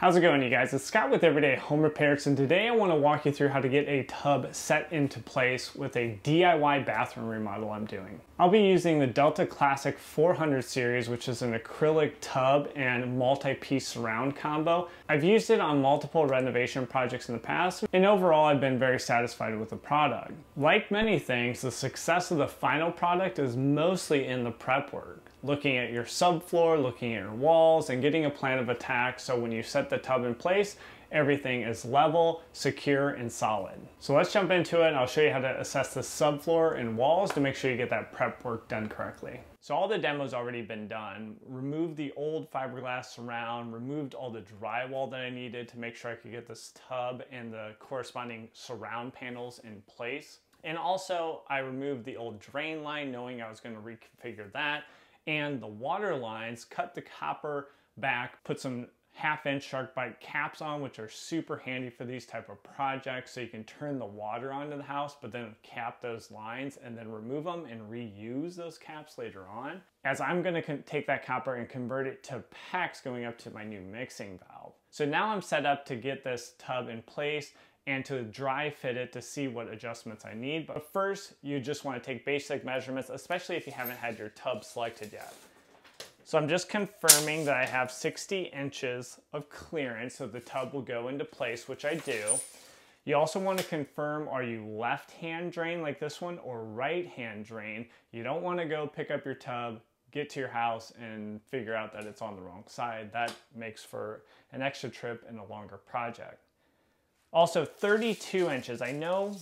How's it going you guys? It's Scott with Everyday Home Repairs and today I want to walk you through how to get a tub set into place with a DIY bathroom remodel I'm doing. I'll be using the Delta Classic 400 series which is an acrylic tub and multi-piece surround combo. I've used it on multiple renovation projects in the past and overall I've been very satisfied with the product. Like many things, the success of the final product is mostly in the prep work looking at your subfloor, looking at your walls, and getting a plan of attack so when you set the tub in place, everything is level, secure, and solid. So let's jump into it and I'll show you how to assess the subfloor and walls to make sure you get that prep work done correctly. So all the demo's already been done. Removed the old fiberglass surround, removed all the drywall that I needed to make sure I could get this tub and the corresponding surround panels in place. And also I removed the old drain line knowing I was gonna reconfigure that and the water lines, cut the copper back, put some half inch SharkBite caps on, which are super handy for these type of projects. So you can turn the water onto the house, but then cap those lines and then remove them and reuse those caps later on. As I'm gonna take that copper and convert it to PEX going up to my new mixing valve. So now I'm set up to get this tub in place and to dry fit it to see what adjustments I need. But first, you just wanna take basic measurements, especially if you haven't had your tub selected yet. So I'm just confirming that I have 60 inches of clearance so the tub will go into place, which I do. You also want to confirm are you left hand drain like this one or right hand drain. You don't want to go pick up your tub, get to your house and figure out that it's on the wrong side. That makes for an extra trip and a longer project. Also 32 inches. I know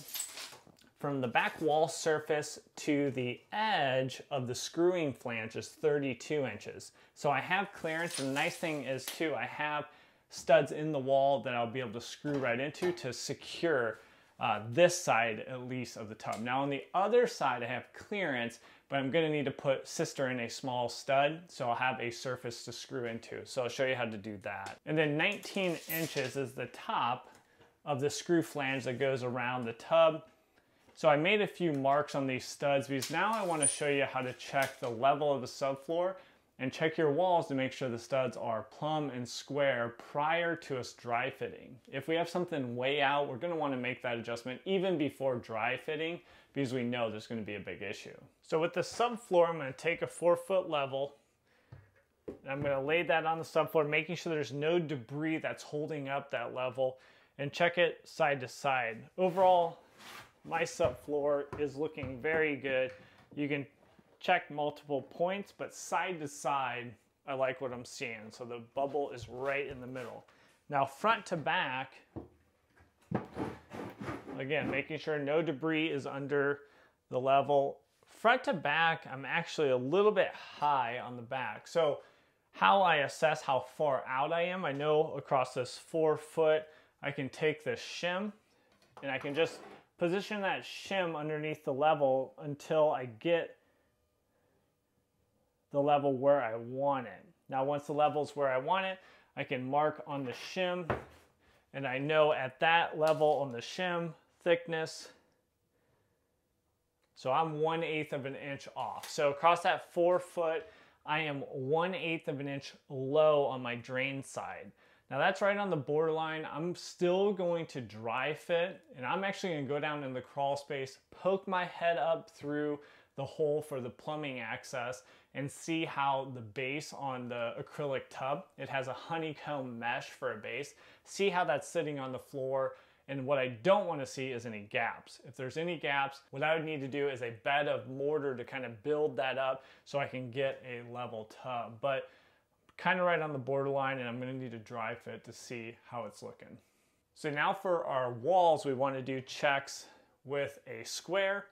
from the back wall surface to the edge of the screwing flange is 32 inches. So I have clearance and the nice thing is too, I have studs in the wall that I'll be able to screw right into to secure uh, this side at least of the tub. Now on the other side I have clearance, but I'm gonna need to put sister in a small stud, so I'll have a surface to screw into. So I'll show you how to do that. And then 19 inches is the top of the screw flange that goes around the tub. So I made a few marks on these studs because now I want to show you how to check the level of the subfloor and check your walls to make sure the studs are plumb and square prior to us dry fitting. If we have something way out, we're going to want to make that adjustment even before dry fitting because we know there's going to be a big issue. So with the subfloor, I'm going to take a four foot level and I'm going to lay that on the subfloor, making sure there's no debris that's holding up that level and check it side to side. Overall, my subfloor is looking very good. You can check multiple points, but side to side, I like what I'm seeing. So the bubble is right in the middle. Now front to back, again, making sure no debris is under the level. Front to back, I'm actually a little bit high on the back. So how I assess how far out I am, I know across this four foot, I can take this shim and I can just position that shim underneath the level until I get the level where I want it. Now once the level is where I want it, I can mark on the shim and I know at that level on the shim thickness, so I'm 1 8th of an inch off. So across that four foot, I am 1 8th of an inch low on my drain side. Now that's right on the borderline. I'm still going to dry fit and I'm actually gonna go down in the crawl space, poke my head up through the hole for the plumbing access and see how the base on the acrylic tub, it has a honeycomb mesh for a base, see how that's sitting on the floor and what I don't want to see is any gaps. If there's any gaps, what I would need to do is a bed of mortar to kind of build that up so I can get a level tub. But kind of right on the borderline and I'm gonna need to dry fit to see how it's looking. So now for our walls, we wanna do checks with a square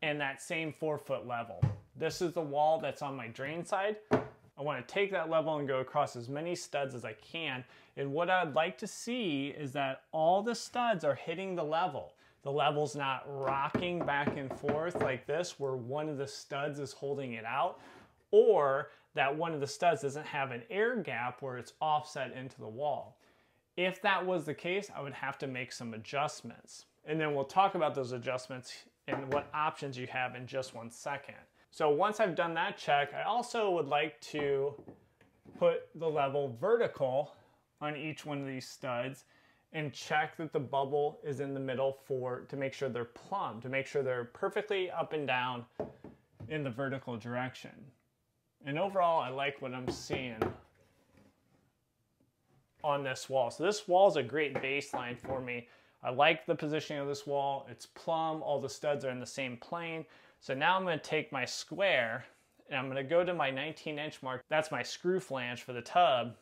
and that same four foot level. This is the wall that's on my drain side. I wanna take that level and go across as many studs as I can. And what I'd like to see is that all the studs are hitting the level. The level's not rocking back and forth like this where one of the studs is holding it out or that one of the studs doesn't have an air gap where it's offset into the wall. If that was the case, I would have to make some adjustments. And then we'll talk about those adjustments and what options you have in just one second. So once I've done that check, I also would like to put the level vertical on each one of these studs and check that the bubble is in the middle for to make sure they're plumb, to make sure they're perfectly up and down in the vertical direction. And overall, I like what I'm seeing on this wall. So this wall is a great baseline for me. I like the positioning of this wall. It's plumb, all the studs are in the same plane. So now I'm gonna take my square and I'm gonna go to my 19 inch mark. That's my screw flange for the tub.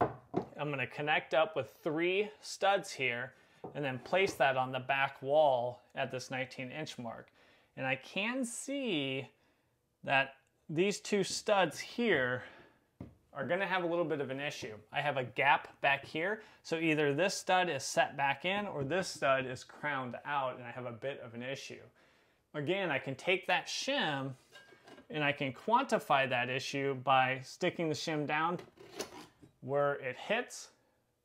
I'm gonna connect up with three studs here and then place that on the back wall at this 19 inch mark. And I can see that these two studs here are gonna have a little bit of an issue. I have a gap back here, so either this stud is set back in or this stud is crowned out and I have a bit of an issue. Again, I can take that shim and I can quantify that issue by sticking the shim down where it hits.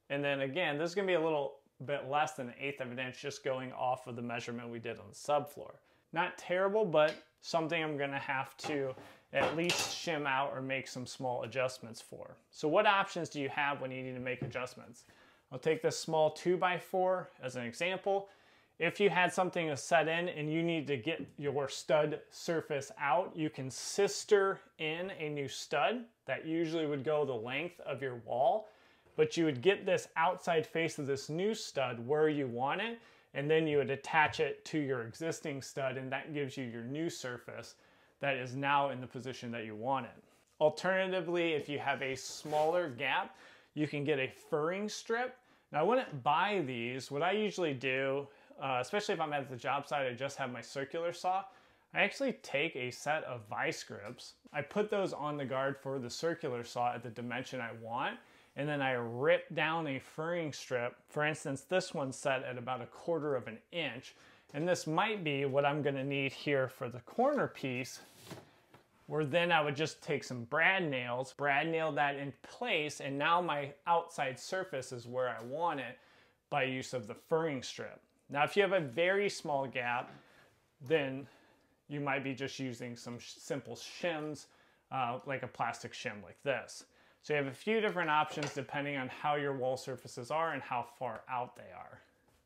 And then again, this is gonna be a little bit less than an eighth of an inch just going off of the measurement we did on the subfloor. Not terrible, but something I'm gonna have to at least shim out or make some small adjustments for. So what options do you have when you need to make adjustments? I'll take this small 2x4 as an example. If you had something set in and you need to get your stud surface out, you can sister in a new stud. That usually would go the length of your wall, but you would get this outside face of this new stud where you want it, and then you would attach it to your existing stud and that gives you your new surface that is now in the position that you want it. Alternatively, if you have a smaller gap, you can get a furring strip. Now I wouldn't buy these. What I usually do, uh, especially if I'm at the job site, I just have my circular saw. I actually take a set of vice grips. I put those on the guard for the circular saw at the dimension I want, and then I rip down a furring strip. For instance, this one's set at about a quarter of an inch, and this might be what I'm gonna need here for the corner piece, where then I would just take some brad nails, brad nail that in place, and now my outside surface is where I want it by use of the furring strip. Now, if you have a very small gap, then you might be just using some simple shims, uh, like a plastic shim like this. So you have a few different options depending on how your wall surfaces are and how far out they are.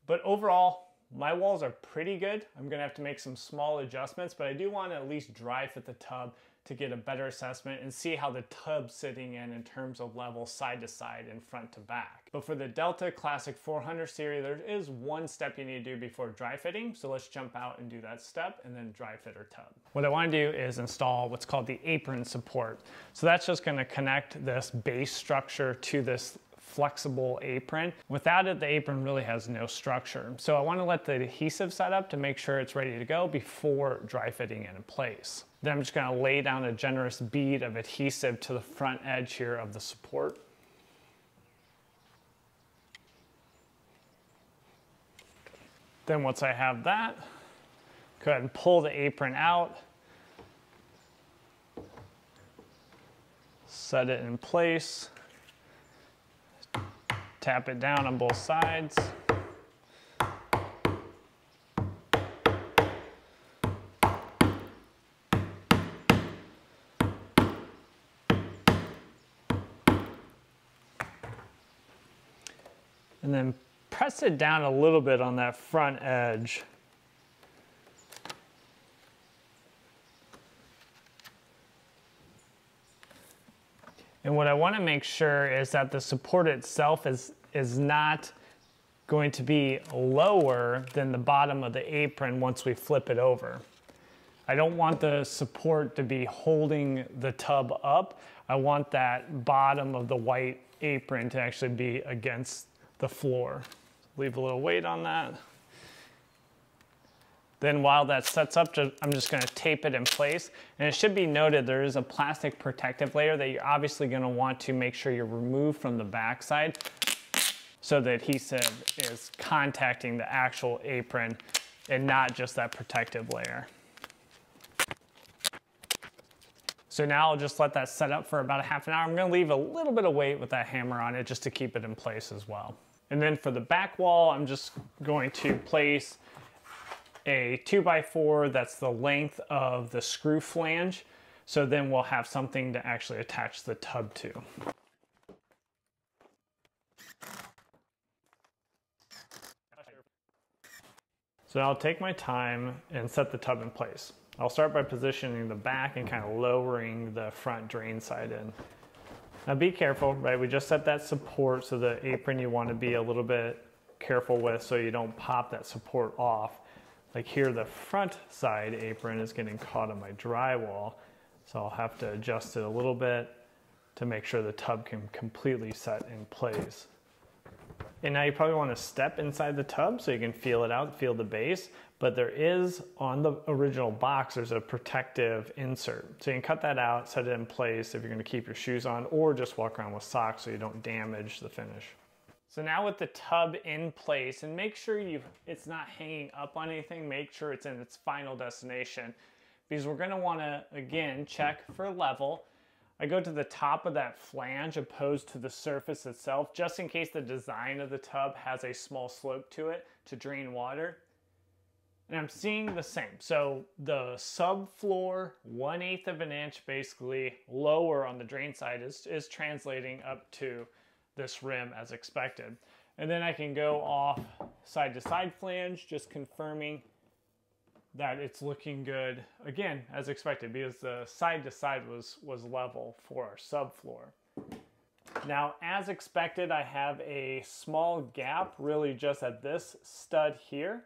But overall, my walls are pretty good. I'm gonna have to make some small adjustments, but I do want to at least dry fit the tub to get a better assessment and see how the tub's sitting in in terms of level side to side and front to back. But for the Delta Classic 400 series, there is one step you need to do before dry fitting. So let's jump out and do that step and then dry fit our tub. What I wanna do is install what's called the apron support. So that's just gonna connect this base structure to this flexible apron. Without it, the apron really has no structure. So I wanna let the adhesive set up to make sure it's ready to go before dry fitting it in place. Then I'm just gonna lay down a generous bead of adhesive to the front edge here of the support. Then once I have that, go ahead and pull the apron out. Set it in place. Tap it down on both sides. And then press it down a little bit on that front edge. And what I wanna make sure is that the support itself is, is not going to be lower than the bottom of the apron once we flip it over. I don't want the support to be holding the tub up. I want that bottom of the white apron to actually be against the floor. Leave a little weight on that. Then while that sets up, I'm just gonna tape it in place. And it should be noted there is a plastic protective layer that you're obviously gonna want to make sure you remove from the backside so the adhesive is contacting the actual apron and not just that protective layer. So now I'll just let that set up for about a half an hour. I'm gonna leave a little bit of weight with that hammer on it just to keep it in place as well. And then for the back wall, I'm just going to place a 2x4 that's the length of the screw flange. So then we'll have something to actually attach the tub to. So I'll take my time and set the tub in place. I'll start by positioning the back and kind of lowering the front drain side in. Now be careful, right? We just set that support so the apron you want to be a little bit careful with so you don't pop that support off. Like here, the front side apron is getting caught on my drywall. So I'll have to adjust it a little bit to make sure the tub can completely set in place. And now you probably want to step inside the tub so you can feel it out, feel the base. But there is, on the original box, there's a protective insert. So you can cut that out, set it in place if you're going to keep your shoes on, or just walk around with socks so you don't damage the finish. So now with the tub in place, and make sure you it's not hanging up on anything, make sure it's in its final destination. Because we're going to want to, again, check for level I go to the top of that flange opposed to the surface itself, just in case the design of the tub has a small slope to it to drain water. And I'm seeing the same. So the subfloor, one eighth of an inch basically lower on the drain side is, is translating up to this rim as expected. And then I can go off side to side flange, just confirming that it's looking good again as expected because the side to side was was level for our subfloor. Now as expected I have a small gap really just at this stud here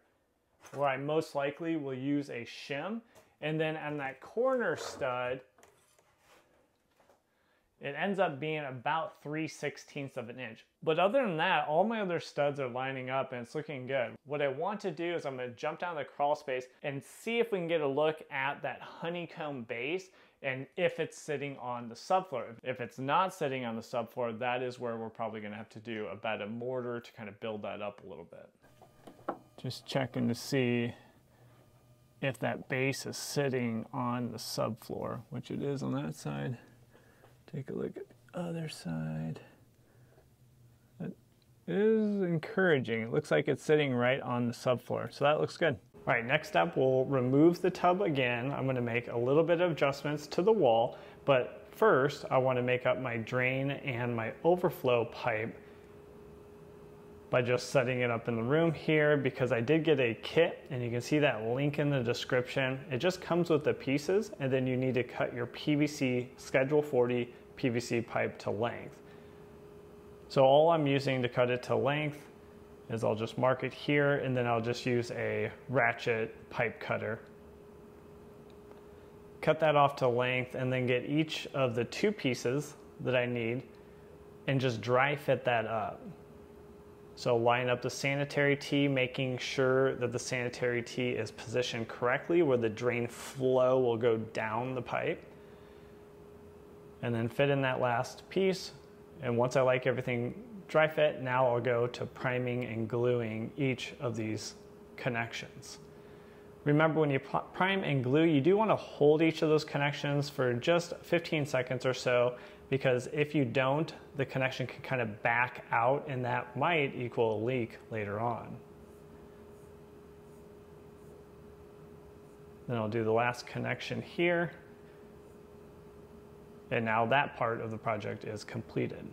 where I most likely will use a shim and then on that corner stud it ends up being about 3 16ths of an inch. But other than that, all my other studs are lining up and it's looking good. What I want to do is I'm gonna jump down the crawl space and see if we can get a look at that honeycomb base and if it's sitting on the subfloor. If it's not sitting on the subfloor, that is where we're probably gonna have to do a bed of mortar to kind of build that up a little bit. Just checking to see if that base is sitting on the subfloor, which it is on that side. Take a look at the other side. That is encouraging. It looks like it's sitting right on the subfloor, so that looks good. All right, next up, we'll remove the tub again. I'm gonna make a little bit of adjustments to the wall, but first I wanna make up my drain and my overflow pipe by just setting it up in the room here because I did get a kit and you can see that link in the description. It just comes with the pieces and then you need to cut your PVC Schedule 40 PVC pipe to length. So all I'm using to cut it to length is I'll just mark it here and then I'll just use a ratchet pipe cutter. Cut that off to length and then get each of the two pieces that I need and just dry fit that up. So line up the sanitary tee, making sure that the sanitary tee is positioned correctly where the drain flow will go down the pipe. And then fit in that last piece. And once I like everything dry fit, now I'll go to priming and gluing each of these connections. Remember when you prime and glue, you do want to hold each of those connections for just 15 seconds or so because if you don't, the connection can kind of back out and that might equal a leak later on. Then I'll do the last connection here. And now that part of the project is completed.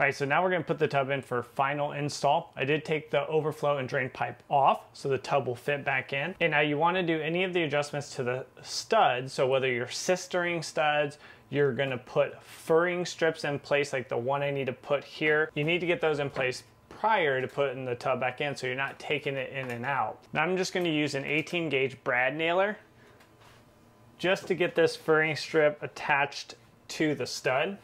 All right, so now we're gonna put the tub in for final install. I did take the overflow and drain pipe off so the tub will fit back in. And now you wanna do any of the adjustments to the studs. So whether you're sistering studs, you're gonna put furring strips in place like the one I need to put here. You need to get those in place prior to putting the tub back in so you're not taking it in and out. Now I'm just gonna use an 18 gauge brad nailer just to get this furring strip attached to the stud.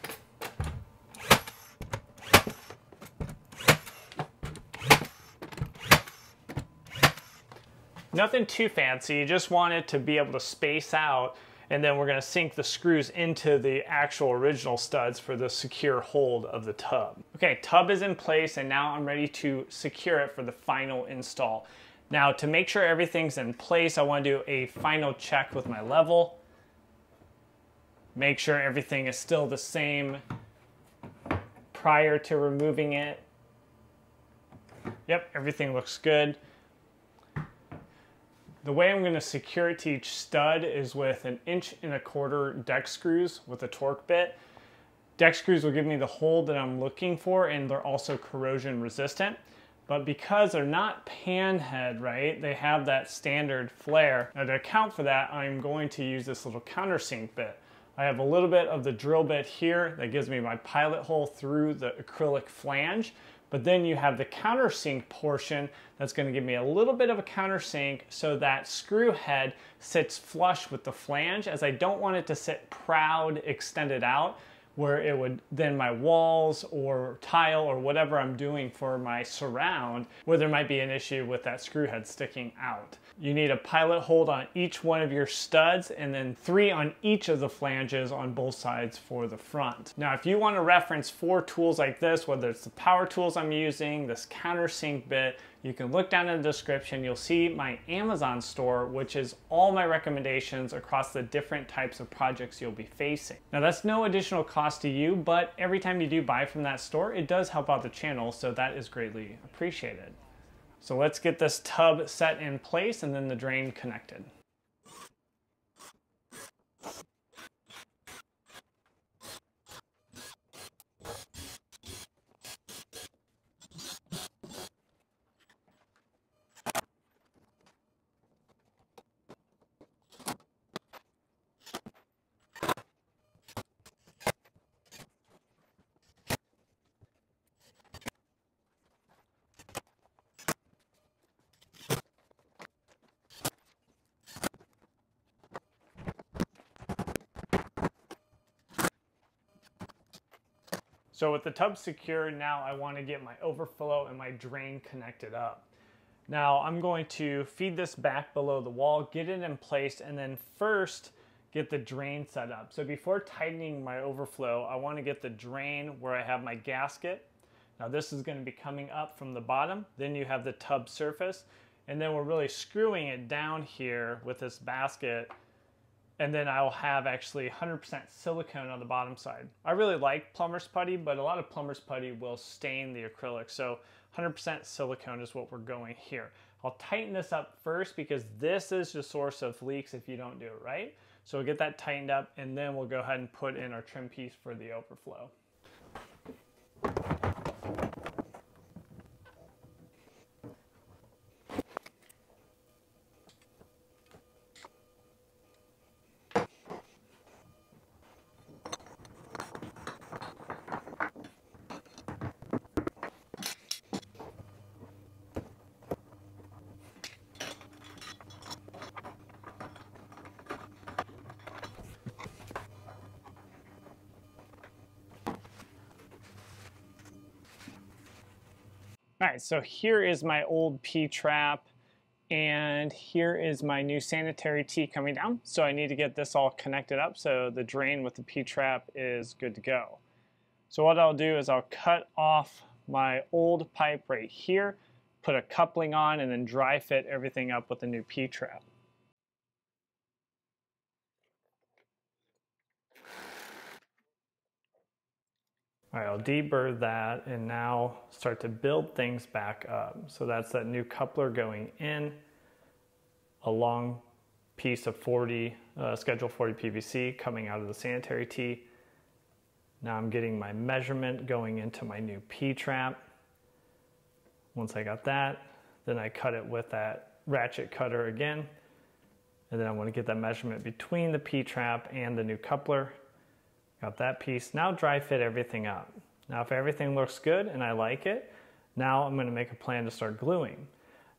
Nothing too fancy, you just want it to be able to space out and then we're to sink the screws into the actual original studs for the secure hold of the tub. Okay, tub is in place and now I'm ready to secure it for the final install. Now to make sure everything's in place, I want to do a final check with my level. Make sure everything is still the same prior to removing it. Yep, everything looks good. The way I'm gonna secure it to each stud is with an inch and a quarter deck screws with a torque bit. Deck screws will give me the hold that I'm looking for and they're also corrosion resistant. But because they're not panhead, right, they have that standard flare. Now to account for that, I'm going to use this little countersink bit. I have a little bit of the drill bit here that gives me my pilot hole through the acrylic flange, but then you have the countersink portion that's gonna give me a little bit of a countersink so that screw head sits flush with the flange as I don't want it to sit proud extended out where it would then my walls or tile or whatever I'm doing for my surround where there might be an issue with that screw head sticking out. You need a pilot hold on each one of your studs and then three on each of the flanges on both sides for the front. Now if you want to reference for tools like this, whether it's the power tools I'm using, this countersink bit, you can look down in the description. You'll see my Amazon store, which is all my recommendations across the different types of projects you'll be facing. Now that's no additional cost to you, but every time you do buy from that store, it does help out the channel, so that is greatly appreciated. So let's get this tub set in place and then the drain connected. So with the tub secure, now I want to get my overflow and my drain connected up. Now I'm going to feed this back below the wall, get it in place, and then first get the drain set up. So before tightening my overflow, I want to get the drain where I have my gasket. Now this is going to be coming up from the bottom. Then you have the tub surface. And then we're really screwing it down here with this basket and then I'll have actually 100% silicone on the bottom side. I really like plumber's putty, but a lot of plumber's putty will stain the acrylic, so 100% silicone is what we're going here. I'll tighten this up first because this is the source of leaks if you don't do it right. So we'll get that tightened up and then we'll go ahead and put in our trim piece for the overflow. All right, so here is my old P-trap and here is my new sanitary tee coming down. So I need to get this all connected up so the drain with the P-trap is good to go. So what I'll do is I'll cut off my old pipe right here, put a coupling on, and then dry fit everything up with the new P-trap. All right, I'll deburr that and now start to build things back up. So that's that new coupler going in, a long piece of 40, uh, schedule 40 PVC coming out of the sanitary tee. Now I'm getting my measurement going into my new P-trap. Once I got that, then I cut it with that ratchet cutter again. And then I want to get that measurement between the P-trap and the new coupler. Got that piece. Now dry fit everything up. Now if everything looks good and I like it, now I'm going to make a plan to start gluing.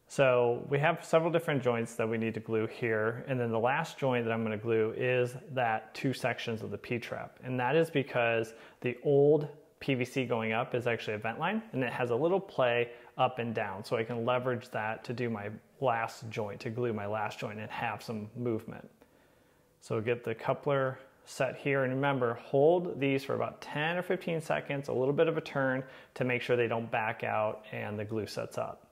So we have several different joints that we need to glue here. And then the last joint that I'm going to glue is that two sections of the P-trap. And that is because the old PVC going up is actually a vent line and it has a little play up and down. So I can leverage that to do my last joint, to glue my last joint and have some movement. So get the coupler set here. And remember, hold these for about 10 or 15 seconds, a little bit of a turn to make sure they don't back out and the glue sets up.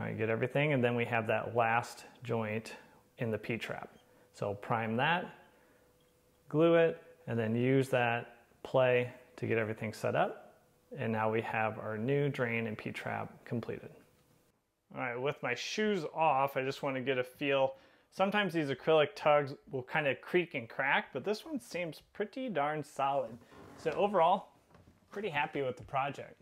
All right, get everything, and then we have that last joint in the P-trap. So prime that, glue it, and then use that play to get everything set up. And now we have our new drain and P-trap completed. All right, with my shoes off, I just want to get a feel Sometimes these acrylic tugs will kind of creak and crack, but this one seems pretty darn solid. So overall, pretty happy with the project.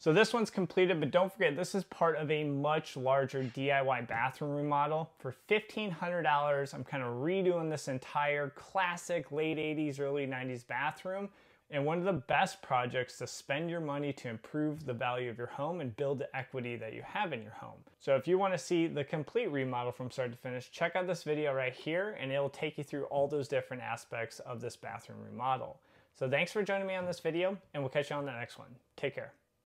So this one's completed, but don't forget, this is part of a much larger DIY bathroom remodel. For $1,500, I'm kind of redoing this entire classic late 80s, early 90s bathroom and one of the best projects to spend your money to improve the value of your home and build the equity that you have in your home. So if you want to see the complete remodel from start to finish, check out this video right here and it will take you through all those different aspects of this bathroom remodel. So thanks for joining me on this video and we'll catch you on the next one. Take care.